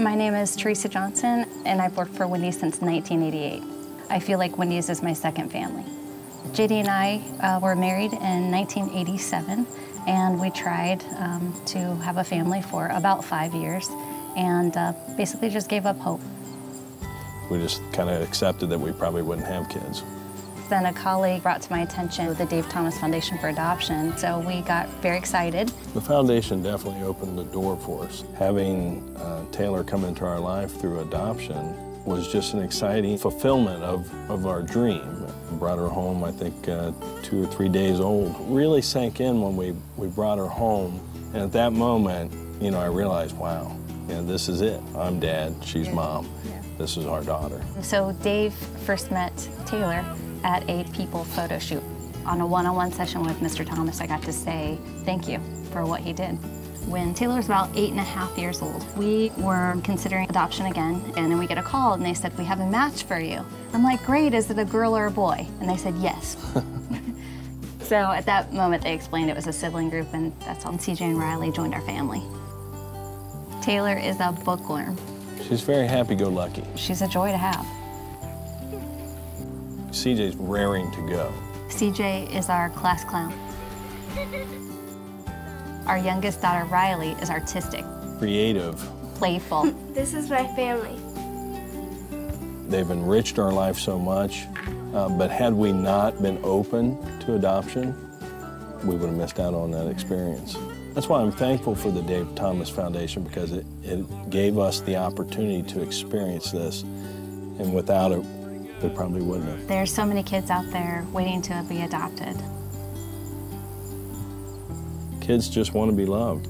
My name is Teresa Johnson, and I've worked for Wendy's since 1988. I feel like Wendy's is my second family. JD and I uh, were married in 1987, and we tried um, to have a family for about five years, and uh, basically just gave up hope. We just kind of accepted that we probably wouldn't have kids. Then a colleague brought to my attention the Dave Thomas Foundation for Adoption, so we got very excited. The foundation definitely opened the door for us. Having uh, Taylor come into our life through adoption was just an exciting fulfillment of, of our dream. Brought her home, I think, uh, two or three days old. Really sank in when we, we brought her home. And at that moment, you know, I realized, wow, you know, this is it. I'm dad, she's mom. This is our daughter. So Dave first met Taylor at a people photo shoot. On a one-on-one session with Mr. Thomas, I got to say thank you for what he did. When Taylor was about eight and a half years old, we were considering adoption again, and then we get a call and they said, we have a match for you. I'm like, great, is it a girl or a boy? And they said, yes. so at that moment, they explained it was a sibling group, and that's when CJ and Riley joined our family. Taylor is a bookworm. She's very happy-go-lucky. She's a joy to have. CJ's raring to go. CJ is our class clown. Our youngest daughter, Riley, is artistic, Creative. playful. This is my family. They've enriched our life so much, uh, but had we not been open to adoption, we would have missed out on that experience. That's why I'm thankful for the Dave Thomas Foundation because it, it gave us the opportunity to experience this, and without it, we probably wouldn't have. There's so many kids out there waiting to be adopted. Kids just want to be loved.